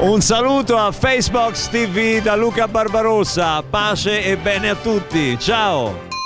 Un saluto a Facebook TV da Luca Barbarossa. Pace e bene a tutti. Ciao.